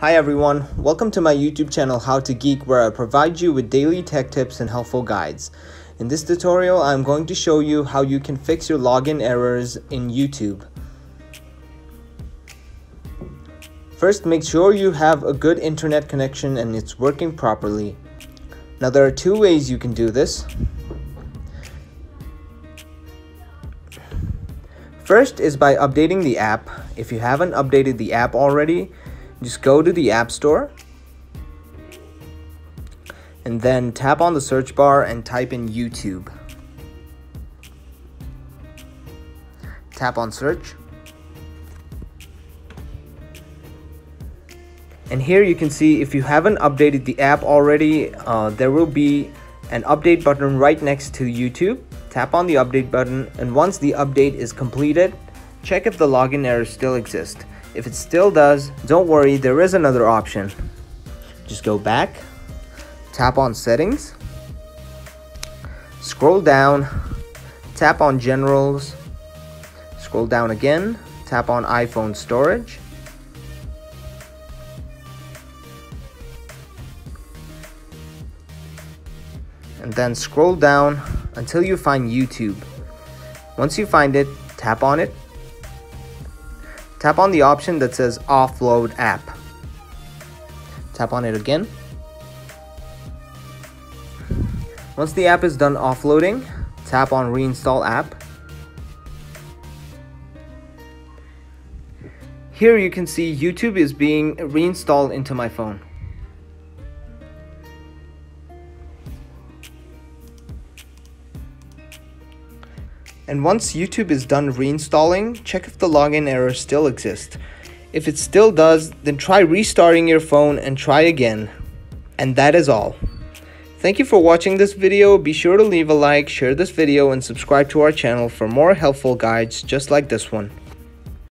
Hi everyone, welcome to my YouTube channel How to Geek where I provide you with daily tech tips and helpful guides. In this tutorial, I'm going to show you how you can fix your login errors in YouTube. First, make sure you have a good internet connection and it's working properly. Now there are two ways you can do this. First is by updating the app. If you haven't updated the app already, just go to the App Store and then tap on the search bar and type in YouTube. Tap on search. And here you can see if you haven't updated the app already, uh, there will be an update button right next to YouTube. Tap on the update button and once the update is completed, check if the login errors still exist. If it still does, don't worry, there is another option. Just go back, tap on settings, scroll down, tap on generals, scroll down again, tap on iPhone storage, and then scroll down until you find YouTube. Once you find it, tap on it Tap on the option that says Offload App. Tap on it again. Once the app is done offloading, tap on Reinstall App. Here you can see YouTube is being reinstalled into my phone. And once YouTube is done reinstalling, check if the login error still exists. If it still does, then try restarting your phone and try again. And that is all. Thank you for watching this video. Be sure to leave a like, share this video, and subscribe to our channel for more helpful guides just like this one.